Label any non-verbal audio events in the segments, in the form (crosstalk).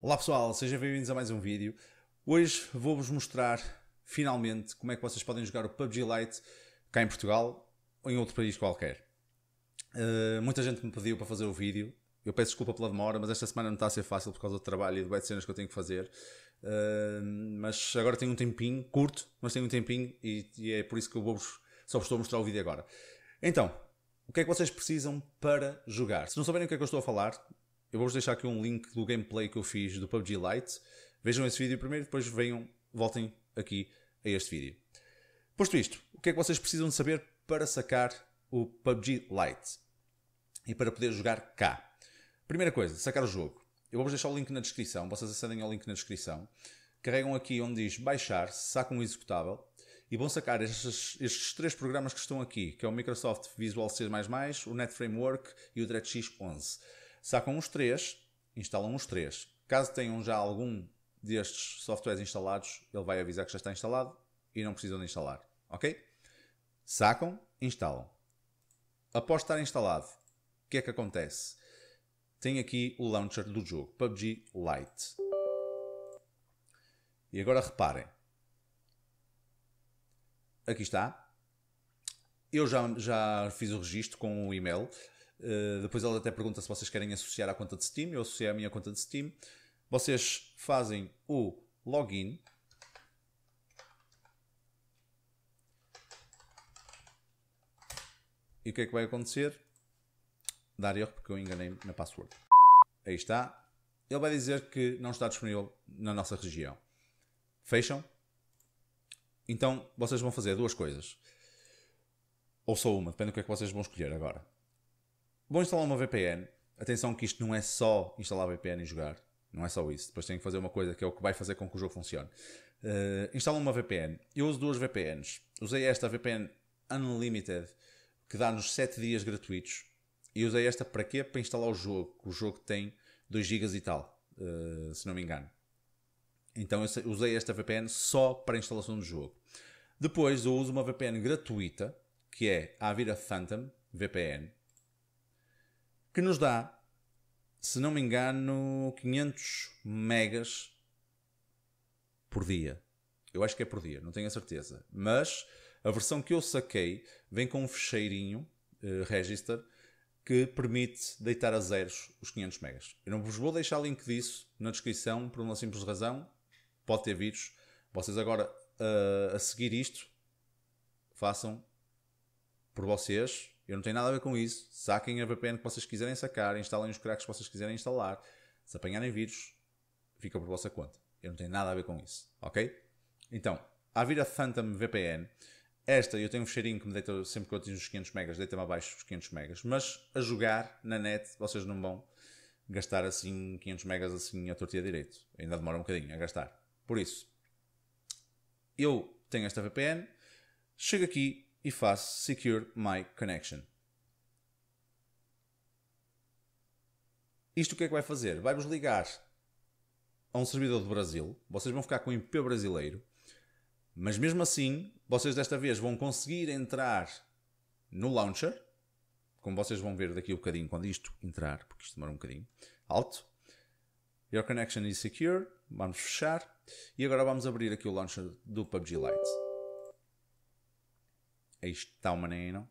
Olá pessoal, sejam bem-vindos a mais um vídeo. Hoje vou-vos mostrar finalmente como é que vocês podem jogar o PUBG Lite cá em Portugal ou em outro país qualquer. Uh, muita gente me pediu para fazer o vídeo. Eu peço desculpa pela demora, mas esta semana não está a ser fácil por causa do trabalho e do de cenas que eu tenho que fazer. Uh, mas agora tenho um tempinho, curto, mas tenho um tempinho e, e é por isso que eu vou-vos só vos estou a mostrar o vídeo agora. Então, o que é que vocês precisam para jogar? Se não souberem o que é que eu estou a falar, eu vou-vos deixar aqui um link do gameplay que eu fiz do PUBG Lite. Vejam esse vídeo primeiro, depois venham, voltem aqui a este vídeo. Posto isto, o que é que vocês precisam de saber para sacar o PUBG Lite? E para poder jogar cá? Primeira coisa, sacar o jogo. Eu vou-vos deixar o link na descrição, vocês acedem ao link na descrição, carregam aqui onde diz baixar, sacam um executável e vão sacar estes, estes três programas que estão aqui, que é o Microsoft Visual C++, o Net Framework e o DirectX 11. Sacam os três, instalam os três. Caso tenham já algum destes softwares instalados, ele vai avisar que já está instalado e não precisam de instalar. Ok? Sacam, instalam. Após estar instalado, o que é que acontece? Tem aqui o launcher do jogo, PUBG Lite. E agora reparem. Aqui está. Eu já, já fiz o registro com o e-mail. Uh, depois ele até pergunta se vocês querem associar à conta de Steam. Eu associei à minha conta de Steam. Vocês fazem o login. E o que é que vai acontecer? Dar erro porque eu enganei na password. Aí está. Ele vai dizer que não está disponível na nossa região. Fecham. Então vocês vão fazer duas coisas. Ou só uma, depende do que é que vocês vão escolher agora. Vou instalar uma VPN. Atenção que isto não é só instalar VPN e jogar. Não é só isso. Depois tem que fazer uma coisa que é o que vai fazer com que o jogo funcione. Uh, instala uma VPN. Eu uso duas VPNs. Usei esta VPN Unlimited, que dá-nos 7 dias gratuitos. E usei esta para quê? Para instalar o jogo. O jogo tem 2 GB e tal, uh, se não me engano. Então eu usei esta VPN só para a instalação do jogo. Depois eu uso uma VPN gratuita, que é a Avira Phantom VPN, que nos dá, se não me engano, 500 megas por dia. Eu acho que é por dia, não tenho a certeza. Mas a versão que eu saquei vem com um fecheirinho, uh, register, que permite deitar a zeros os 500 megas. Eu não vos vou deixar o link disso na descrição por uma simples razão. Pode ter vírus. Vocês agora, uh, a seguir isto, façam por vocês, eu não tenho nada a ver com isso. Saquem a VPN que vocês quiserem sacar, instalem os cracks que vocês quiserem instalar. Se apanharem vírus, fica por vossa conta. Eu não tenho nada a ver com isso, ok? Então, a vir a Phantom VPN, esta eu tenho um cheirinho que me deita sempre que eu atingo os 500 megas, deita-me abaixo os 500 megas, mas a jogar na net vocês não vão gastar assim 500 megas assim a tortia direito. Ainda demora um bocadinho a gastar. Por isso, eu tenho esta VPN, chego aqui, e faço Secure My Connection. Isto o que é que vai fazer? Vai-vos ligar a um servidor do Brasil, vocês vão ficar com o IP brasileiro, mas mesmo assim, vocês desta vez vão conseguir entrar no launcher, como vocês vão ver daqui a um bocadinho quando isto entrar, porque isto demora um bocadinho, alto. Your connection is secure, vamos fechar, e agora vamos abrir aqui o launcher do PUBG Lite. Aí está o menino.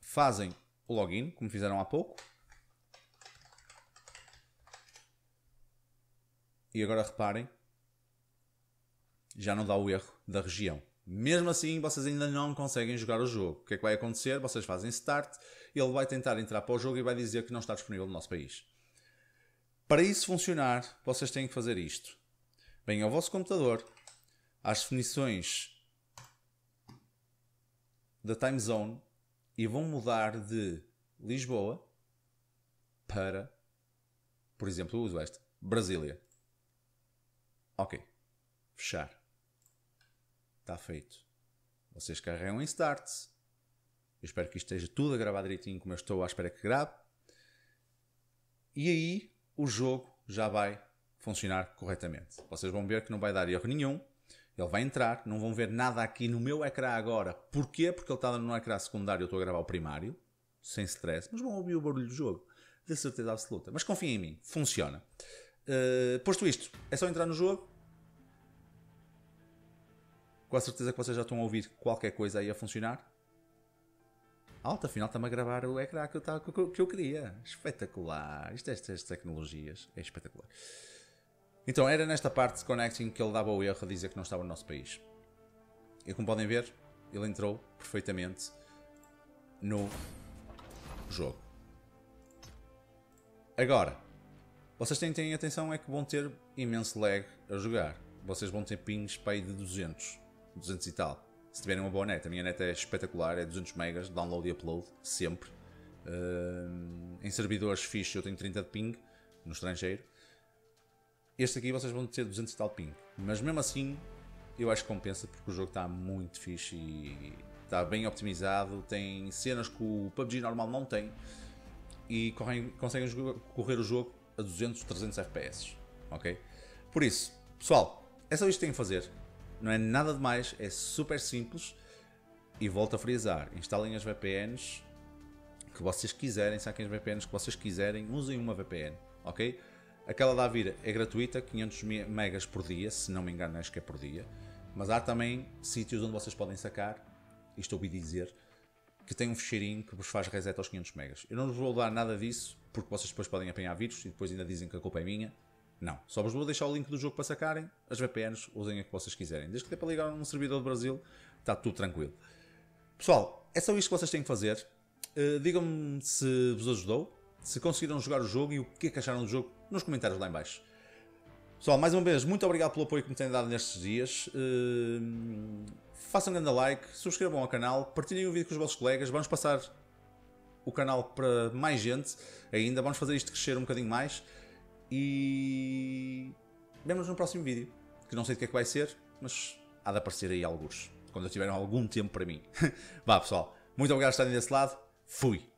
Fazem o login, como fizeram há pouco. E agora reparem, já não dá o erro da região. Mesmo assim, vocês ainda não conseguem jogar o jogo. O que é que vai acontecer? Vocês fazem start, ele vai tentar entrar para o jogo e vai dizer que não está disponível no nosso país. Para isso funcionar, vocês têm que fazer isto. Vêm ao vosso computador, às definições da time zone e vão mudar de Lisboa para, por exemplo, uso esta, Brasília. Ok. Fechar. Está feito. Vocês carregam em Start. Eu espero que isto esteja tudo a gravar direitinho como eu estou à espera que grave. E aí o jogo já vai funcionar corretamente. Vocês vão ver que não vai dar erro nenhum ele vai entrar, não vão ver nada aqui no meu ecrã agora. Porquê? Porque ele está no ecrã secundário, eu estou a gravar o primário, sem stress, mas vão ouvir o barulho do jogo. de certeza absoluta. Mas confiem em mim, funciona. Uh, posto isto, é só entrar no jogo. Com a certeza que vocês já estão a ouvir qualquer coisa aí a funcionar. Alta, afinal está-me a gravar o ecrã que eu, tava, que eu queria. Espetacular. Isto, estas tecnologias é espetacular. Então, era nesta parte de connecting que ele dava o erro a dizer que não estava no nosso país. E como podem ver, ele entrou perfeitamente no jogo. Agora, vocês têm atenção é que vão ter imenso lag a jogar. Vocês vão ter pings para aí de 200, 200 e tal. Se tiverem uma boa net, a minha net é espetacular, é 200 megas, download e upload, sempre. Uh, em servidores fixos eu tenho 30 de ping, no estrangeiro. Este aqui vocês vão ter 200 e tal ping. Mas mesmo assim, eu acho que compensa porque o jogo está muito fixe e está bem optimizado. Tem cenas que o PUBG normal não tem e correm, conseguem correr o jogo a 200, 300 FPS. Ok? Por isso, pessoal, é só isto que têm que fazer. Não é nada demais, é super simples. E volto a frisar: instalem as VPNs que vocês quiserem, saquem as VPNs que vocês quiserem, usem uma VPN. Ok? Aquela da Avira é gratuita, 500 megas por dia, se não me engano, acho que é por dia. Mas há também sítios onde vocês podem sacar, isto ouvi dizer, que tem um ficheirinho que vos faz reset aos 500 megas. Eu não vos vou dar nada disso, porque vocês depois podem apanhar vírus e depois ainda dizem que a culpa é minha. Não, só vos vou deixar o link do jogo para sacarem. As VPNs usem a que vocês quiserem. Desde que dê para ligar um servidor do Brasil, está tudo tranquilo. Pessoal, é só isto que vocês têm que fazer. Uh, Digam-me se vos ajudou, se conseguiram jogar o jogo e o que é acharam do jogo nos comentários lá em baixo. Pessoal, mais uma vez, muito obrigado pelo apoio que me têm dado nestes dias. Uh, façam um grande like, subscrevam ao canal, partilhem o vídeo com os vossos colegas, vamos passar o canal para mais gente ainda, vamos fazer isto crescer um bocadinho mais e vemos no próximo vídeo, que não sei de que é que vai ser, mas há de aparecer aí alguns, quando eu tiver algum tempo para mim. (laughs) Vá pessoal, muito obrigado por estarem desse lado, fui!